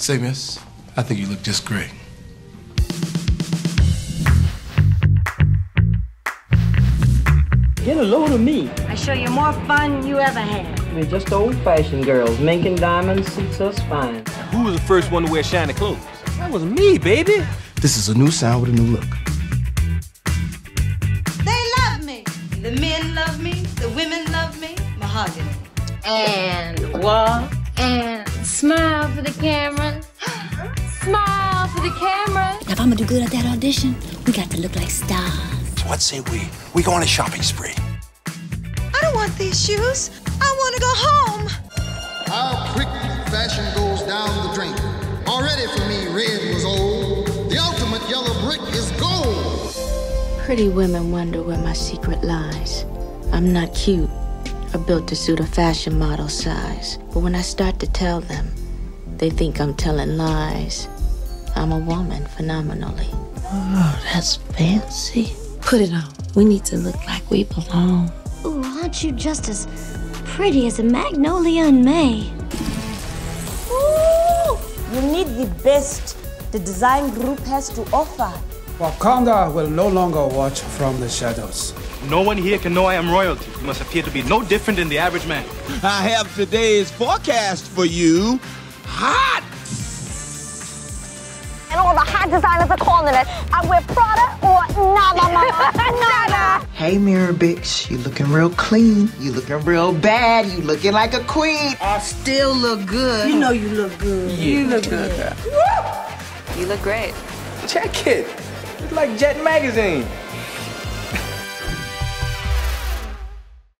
Say, miss, I think you look just great. Get a load of me. I show you more fun you ever had. We're just old-fashioned girls. Mink diamonds suits us fine. Who was the first one to wear shiny clothes? That was me, baby. This is a new sound with a new look. They love me. The men love me. The women love me. Mahogany. And walk and smile for the camera. smile for the camera. Now, If I'm gonna do good at that audition, we got to look like stars. What say we? We go on a shopping spree. I don't want these shoes. I want to go home. How quickly fashion goes down the drain. Already for me, red was old. The ultimate yellow brick is gold. Pretty women wonder where my secret lies. I'm not cute or built to suit a fashion model size. But when I start to tell them, they think I'm telling lies. I'm a woman phenomenally. Oh, that's fancy. Put it on. We need to look like we belong. Ooh, aren't you just as pretty as a magnolia in May? Ooh, you need the best the design group has to offer. Wakanda will no longer watch from the shadows. No one here can know I am royalty. You must appear to be no different than the average man. I have today's forecast for you. Hot! And all the hot designers are calling it. I wear Prada or nada, mama. nada. Hey, Mirror Bitch, you looking real clean. You looking real bad. You looking like a queen. I still look good. You know you look good. Yeah. You look good, girl. You look great. Check it. It's like Jet Magazine.